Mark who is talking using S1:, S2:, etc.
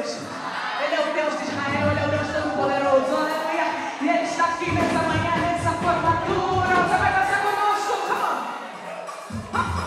S1: Deus. Ele é o Deus de Israel, Ele é o Deus Todo-Poderoso. Aleluia. E Ele está aqui nessa manhã, nessa formatura. Você vai fazer conosco. Come on.